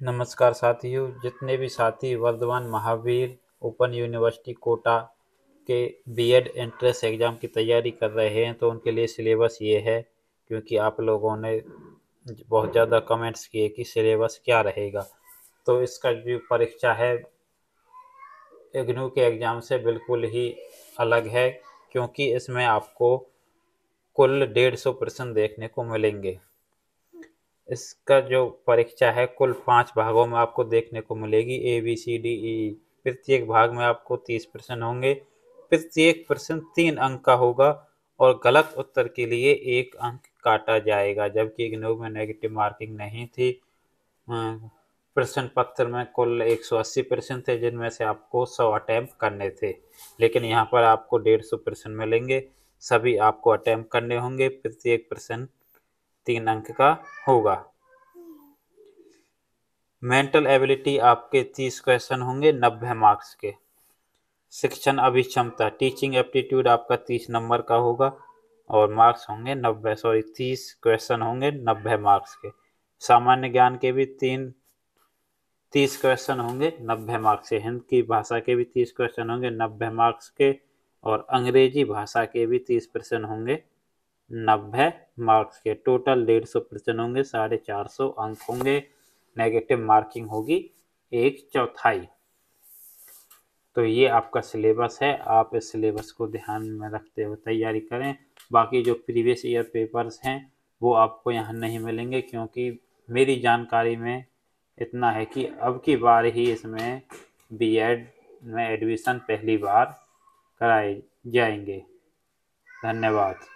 नमस्कार साथियों, जितने भी साथी वर्धमान महावीर ओपन यूनिवर्सिटी कोटा के बीएड एंट्रेंस एग्ज़ाम की तैयारी कर रहे हैं तो उनके लिए सिलेबस ये है, क्योंकि आप लोगों ने बहुत ज़्यादा कमेंट्स किए कि सिलेबस क्या रहेगा। तो इसका जो परीक्षा है इग्नू के एग्ज़ाम से बिल्कुल ही अलग है, क्योंकि इसमें आपको कुल डेढ़ सौ प्रश्न देखने को मिलेंगे। इसका जो परीक्षा है, कुल पाँच भागों में आपको देखने को मिलेगी। A B C D E प्रत्येक भाग में आपको तीस प्रश्न होंगे। प्रत्येक प्रश्न तीन अंक का होगा और गलत उत्तर के लिए एक अंक काटा जाएगा, जबकि इग्नू में नेगेटिव मार्किंग नहीं थी। प्रश्न पत्र में कुल 180 प्रश्न थे, जिनमें से आपको 100 अटैम्प्ट करने थे। लेकिन यहाँ पर आपको 150 प्रश्न मिलेंगे। सभी आपको अटैम्प्ट करने होंगे। प्रत्येक प्रश्न तीन अंक का होगा। मेंटल एबिलिटी आपके तीस क्वेश्चन होंगे, नब्बे मार्क्स के। शिक्षण अभिक्षमता टीचिंग एप्टीट्यूड आपका तीस नंबर का होगा, और मार्क्स होंगे नब्बे सॉरी तीस क्वेश्चन होंगे, नब्बे मार्क्स के। सामान्य ज्ञान के भी तीन, तीस क्वेश्चन होंगे, नब्बे मार्क्स के। हिंद की भाषा के भी तीस क्वेश्चन होंगे, नब्बे मार्क्स के, और अंग्रेज़ी भाषा के भी तीस प्रश्न होंगे। नब्बे मार्क्स के टोटल डेढ़ सौ प्रश्न होंगे, साढ़े चार सौ अंक होंगे नेगेटिव मार्किंग होगी एक चौथाई। तो ये आपका सिलेबस है, आप इस सिलेबस को ध्यान में रखते हुए तैयारी करें। बाकी जो प्रीवियस ईयर पेपर्स हैं, वो आपको यहाँ नहीं मिलेंगे क्योंकि मेरी जानकारी में इतना है कि अब की बार ही इसमें बीएड में एडमिशन पहली बार कराए जाएँगे। धन्यवाद।